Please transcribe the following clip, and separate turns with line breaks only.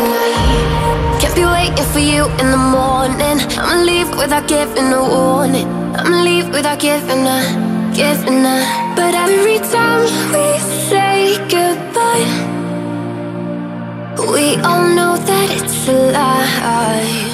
Tonight Can't be waiting for you in the morning. I'ma leave without giving a warning. I'ma leave without giving a, giving a. But every time we say goodbye We all know that it's a lie